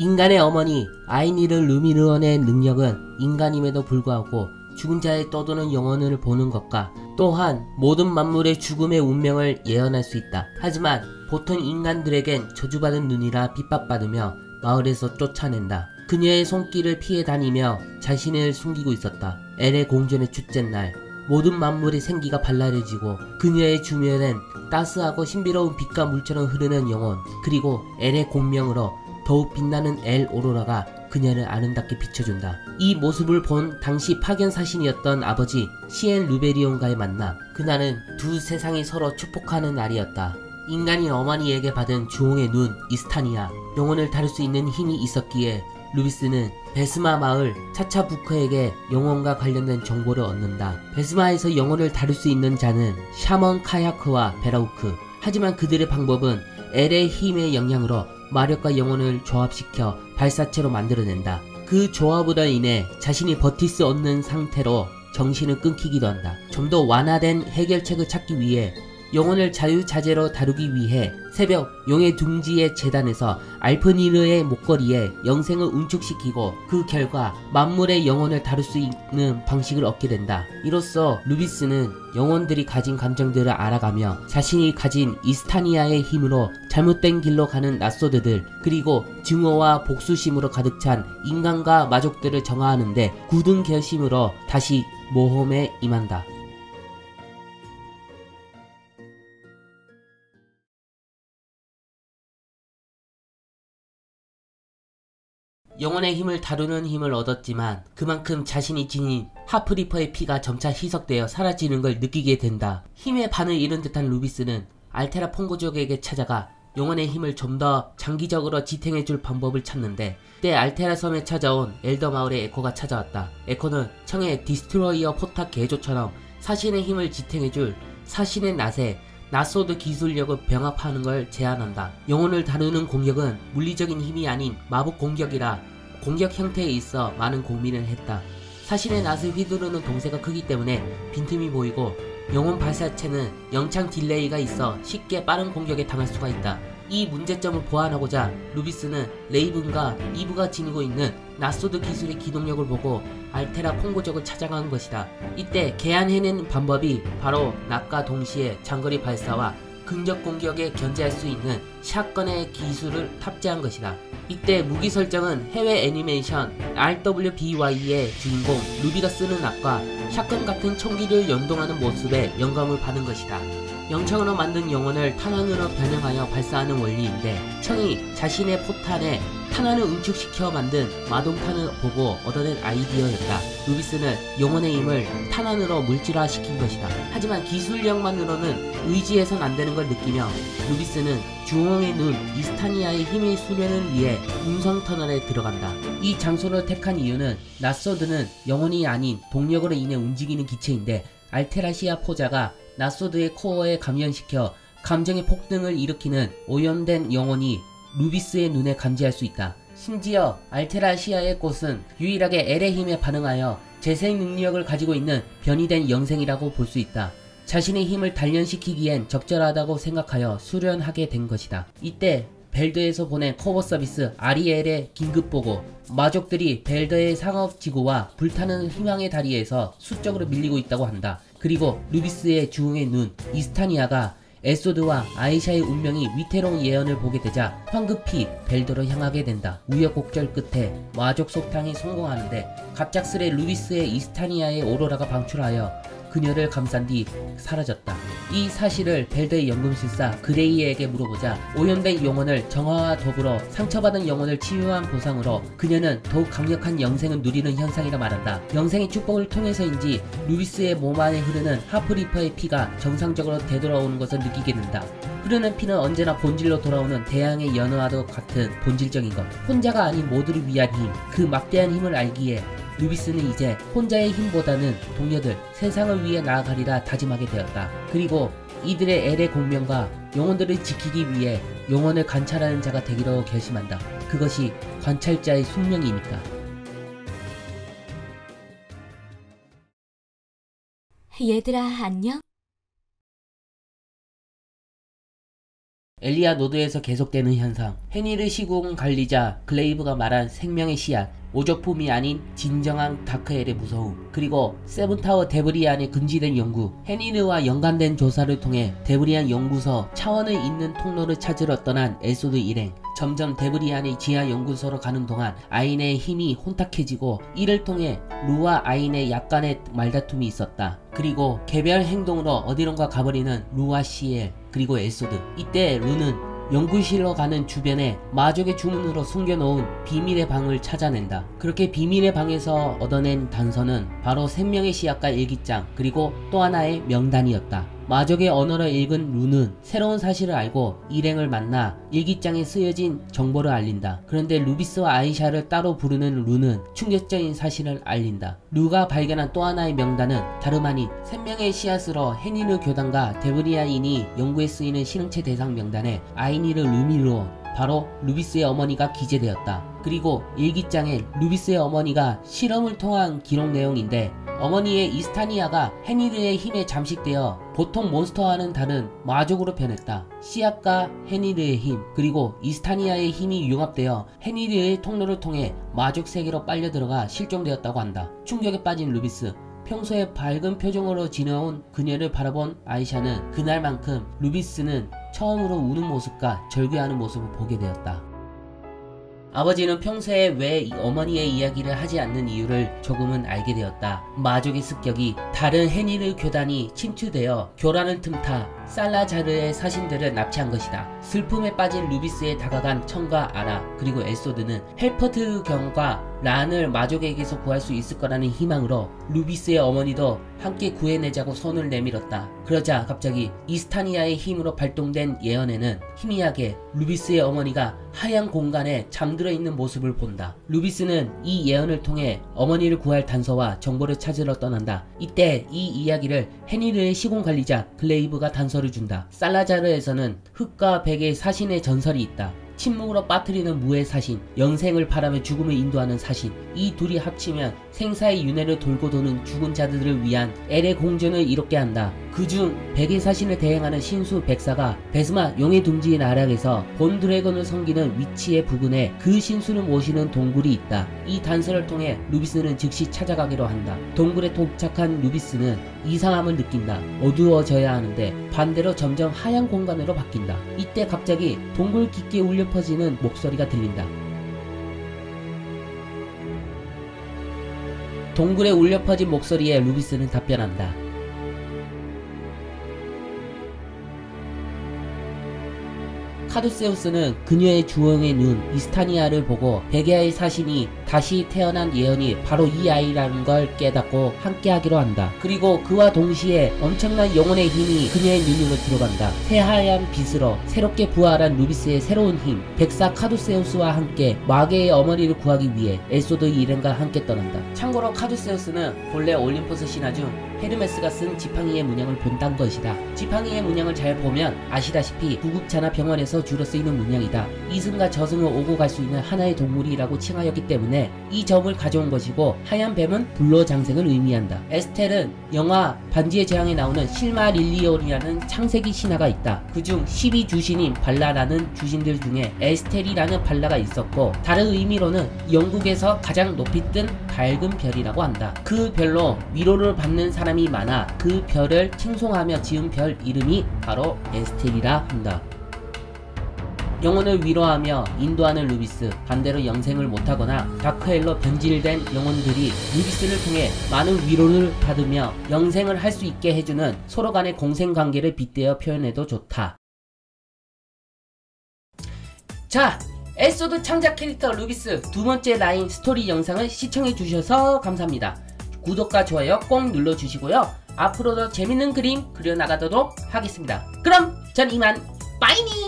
인간의 어머니 아이니르 루미르원의 능력은 인간임에도 불구하고 죽은 자의 떠도는 영혼을 보는 것과 또한 모든 만물의 죽음의 운명을 예언할 수 있다. 하지만 보통 인간들에겐 저주받은 눈이라 핍박받으며 마을에서 쫓아낸다. 그녀의 손길을 피해 다니며 자신을 숨기고 있었다. 엘의 공전의 축제 날 모든 만물의 생기가 발랄해지고 그녀의 주변엔 따스하고 신비로운 빛과 물처럼 흐르는 영혼 그리고 엘의 공명으로 더욱 빛나는 엘 오로라가 그녀를 아름답게 비춰준다. 이 모습을 본 당시 파견 사신이었던 아버지 시엔 루베리온과의 만남. 그날은 두 세상이 서로 축복하는 날이었다. 인간이 어머니에게 받은 주홍의 눈 이스타니아 영혼을 다룰 수 있는 힘이 있었기에 루비스는 베스마 마을 차차부크에게 영혼과 관련된 정보를 얻는다. 베스마에서 영혼을 다룰 수 있는 자는 샤먼 카야크와 베라우크. 하지만 그들의 방법은 엘의 힘의 영향으로 마력과 영혼을 조합시켜 발사체로 만들어낸다. 그 조합으로 인해 자신이 버틸 수 없는 상태로 정신을 끊기기도 한다. 좀 더 완화된 해결책을 찾기 위해 영혼을 자유자재로 다루기 위해 새벽 용의 둥지의 재단에서 알프니르의 목걸이에 영생을 응축시키고 그 결과 만물의 영혼을 다룰 수 있는 방식을 얻게 된다. 이로써 루비스는 영혼들이 가진 감정들을 알아가며 자신이 가진 이스타니아의 힘으로 잘못된 길로 가는 낯소드들 그리고 증오와 복수심으로 가득 찬 인간과 마족들을 정화하는데 굳은 결심으로 다시 모험에 임한다. 영혼의 힘을 다루는 힘을 얻었지만 그만큼 자신이 지닌 하프리퍼의 피가 점차 희석되어 사라지는 걸 느끼게 된다. 힘의 반을 잃은 듯한 루비스는 알테라 퐁고족에게 찾아가 영혼의 힘을 좀 더 장기적으로 지탱해줄 방법을 찾는데 그때 알테라 섬에 찾아온 엘더 마을의 에코가 찾아왔다. 에코는 청의 디스트로이어 포탑 개조처럼 사신의 힘을 지탱해줄 사신의 낫에 나소드 기술력을 병합하는 걸 제안한다. 영혼을 다루는 공격은 물리적인 힘이 아닌 마법 공격이라 공격 형태에 있어 많은 고민을 했다. 사신의 낫을 휘두르는 동세가 크기 때문에 빈틈이 보이고 영혼 발사체는 영창 딜레이가 있어 쉽게 빠른 공격에 당할 수가 있다. 이 문제점을 보완하고자 루비스는 레이븐과 이브가 지니고 있는 나소드 기술의 기동력을 보고 알테라 퐁고족을 찾아간 것이다. 이때 고안해낸 방법이 바로 낫과 동시에 장거리 발사와 근접 공격에 견제할 수 있는 샷건의 기술을 탑재한 것이다. 이때 무기 설정은 해외 애니메이션 RWBY의 주인공 루비가 쓰는 낫과 샷건 같은 총기를 연동하는 모습에 영감을 받은 것이다. 영창으로 만든 영혼을 탄환으로 변형하여 발사하는 원리인데 청이 자신의 포탄에 탄환을 응축시켜 만든 마동탄을 보고 얻어낸 아이디어였다. 루비스는 영혼의 힘을 탄환으로 물질화시킨 것이다. 하지만 기술력만으로는 의지해선 안 되는 걸 느끼며 루비스는 주홍의 눈 이스타니아의 힘의 수련을 위해 음성 터널에 들어간다. 이 장소를 택한 이유는 나소드는 영혼이 아닌 동력으로 인해 움직이는 기체인데 알테라시아 포자가 나소드의 코어에 감염시켜 감정의 폭등을 일으키는 오염된 영혼이 루비스의 눈에 감지할 수 있다. 심지어 알테라시아의 꽃은 유일하게 엘의 힘에 반응하여 재생 능력을 가지고 있는 변이된 영생이라고 볼 수 있다. 자신의 힘을 단련시키기엔 적절하다고 생각하여 수련하게 된 것이다. 이때 벨더에서 보낸 코보 서비스 아리엘의 긴급 보고 마족들이 벨더의 상업 지구와 불타는 희망의 다리에서 수적으로 밀리고 있다고 한다. 그리고 루비스의 주홍의 눈 이스타니아가 엘소드와 아이샤의 운명이 위태로운 예언을 보게 되자 황급히 벨더로 향하게 된다. 우여곡절 끝에 마족 소탕이 성공하는데 갑작스레 루비스의 이스타니아의 오로라가 방출하여 그녀를 감싼 뒤 사라졌다. 이 사실을 벨드의 연금술사 그레이에게 물어보자 오염된 영혼을 정화와 더불어 상처받은 영혼을 치유한 보상으로 그녀는 더욱 강력한 영생을 누리는 현상이라 말한다. 영생의 축복을 통해서인지 루비스의 몸 안에 흐르는 하프리퍼의 피가 정상적으로 되돌아오는 것을 느끼게 된다. 흐르는 피는 언제나 본질로 돌아오는 대양의 연어와도 같은 본질적인 것. 혼자가 아닌 모두를 위한 힘, 그 막대한 힘을 알기에 루비스는 이제 혼자의 힘보다는 동료들, 세상을 위해 나아가리라 다짐하게 되었다. 그리고 이들의 엘의 공명과 영혼들을 지키기 위해 영혼을 관찰하는 자가 되기로 결심한다. 그것이 관찰자의 숙명이니까. 얘들아, 안녕? 엘리아노드에서 계속되는 현상 헤니르 시공 관리자 글레이브가 말한 생명의 씨앗 모조품이 아닌 진정한 다크엘의 무서움 그리고 세븐타워 데브리안에 금지된 연구 헤니르와 연관된 조사를 통해 데브리안 연구소 차원을 잇는 통로를 찾으러 떠난 엘소드 일행 점점 데브리안의 지하 연구소로 가는 동안 아인의 힘이 혼탁해지고 이를 통해 루와 아인의 약간의 말다툼이 있었다. 그리고 개별 행동으로 어디론가 가버리는 루와 시엘 그리고 엘소드 이때 루는 연구실로 가는 주변에 마족의 주문으로 숨겨놓은 비밀의 방을 찾아낸다. 그렇게 비밀의 방에서 얻어낸 단서는 바로 생명의 씨앗과 일기장 그리고 또 하나의 명단이었다. 마족의 언어를 읽은 루는 새로운 사실을 알고 일행을 만나 일기장에 쓰여진 정보를 알린다. 그런데 루비스와 아이샤를 따로 부르는 루는 충격적인 사실을 알린다. 루가 발견한 또 하나의 명단은 다름 아닌 생명의 씨앗으로 헤니르 교단과 데브리아인이 연구에 쓰이는 실험체 대상 명단에 아이니르 루미로 바로 루비스의 어머니가 기재되었다. 그리고 일기장에 루비스의 어머니가 실험을 통한 기록 내용인데 어머니의 이스타니아가 헤니르의 힘에 잠식되어 보통 몬스터와는 다른 마족으로 변했다. 씨앗과 헤니르의 힘 그리고 이스타니아의 힘이 융합되어 헤니르의 통로를 통해 마족 세계로 빨려 들어가 실종되었다고 한다. 충격에 빠진 루비스 평소에 밝은 표정으로 지내온 그녀를 바라본 아이샤는 그날만큼 루비스는 처음으로 우는 모습과 절규하는 모습을 보게 되었다. 아버지는 평소에 왜 어머니의 이야기를 하지 않는 이유를 조금은 알게 되었다. 마족의 습격이 다른 헤니르 교단이 침투되어 교란을 틈타 살라자르의 사신들을 납치한 것이다. 슬픔에 빠진 루비스에 다가간 청과 아라 그리고 엘소드는 헬퍼트 경과 란을 마족에게서 구할 수 있을 거라는 희망으로 루비스의 어머니도 함께 구해내자고 손을 내밀었다. 그러자 갑자기 이스타니아의 힘으로 발동된 예언에는 희미하게 루비스의 어머니가 하얀 공간에 잠들어 있는 모습을 본다. 루비스는 이 예언을 통해 어머니를 구할 단서와 정보를 찾으러 떠난다. 이때 이 이야기를 헤니르의 시공 관리자 글레이브가 단서를 준다. 살라자르에서는 흑과 백의 사신의 전설이 있다. 침묵으로 빠뜨리는 무의 사신, 영생을 바라며 죽음을 인도하는 사신, 이 둘이 합치면 생사의 윤회를 돌고 도는 죽은 자들을 위한 엘의 공전을 이롭게 한다. 그중 백의 사신을 대행하는 신수 백사가 베스마 용의 둥지의 나락에서 본 드래곤을 섬기는 위치의 부근에 그 신수를 모시는 동굴이 있다. 이 단서를 통해 루비스는 즉시 찾아가기로 한다. 동굴에 도착한 루비스는 이상함을 느낀다. 어두워져야 하는데 반대로 점점 하얀 공간으로 바뀐다. 이때 갑자기 동굴 깊게 울려 퍼지는 목소리가 들린다. 동굴에 울려 퍼진 목소리에 루비스는 답변한다. 카두세우스는 그녀의 주엉의 눈 이스타니아를 보고 베게아의 사신이 다시 태어난 예언이 바로 이 아이라는 걸 깨닫고 함께하기로 한다. 그리고 그와 동시에 엄청난 영혼의 힘이 그녀의 눈으로 들어간다. 새하얀 빛으로 새롭게 부활한 루비스의 새로운 힘 백사 카두세우스와 함께 마계의 어머니를 구하기 위해 엘소드 일행과 함께 떠난다. 참고로 카두세우스는 본래 올림포스 신화 중 헤르메스가 쓴 지팡이의 문양을 본딴 것이다. 지팡이의 문양을 잘 보면 아시다시피 구급차나 병원에서 주로 쓰이는 문양이다. 이승과 저승을 오고 갈 수 있는 하나의 동물이라고 칭하였기 때문에 이 점을 가져온 것이고 하얀 뱀은 불로장생을 의미한다. 에스텔은 영화 반지의 제왕에 나오는 실마릴리온이라는 창세기 신화가 있다. 그중 12주신인 발라라는 주신들 중에 에스텔이라는 발라가 있었고 다른 의미로는 영국에서 가장 높이 뜬 밝은 별이라고 한다. 그 별로 위로를 받는 사람이 많아 그 별을 칭송하며 지은 별 이름이 바로 에스텔이라 한다. 영혼을 위로하며 인도하는 루비스 반대로 영생을 못하거나 다크엘로 변질된 영혼들이 루비스를 통해 많은 위로를 받으며 영생을 할 수 있게 해주는 서로 간의 공생관계를 빗대어 표현해도 좋다. 자 엘소드 창작 캐릭터 루비스 두 번째 라인 스토리 영상을 시청해 주셔서 감사합니다. 구독과 좋아요 꼭 눌러 주시고요. 앞으로도 재밌는 그림 그려나가도록 하겠습니다. 그럼 전 이만 빠이니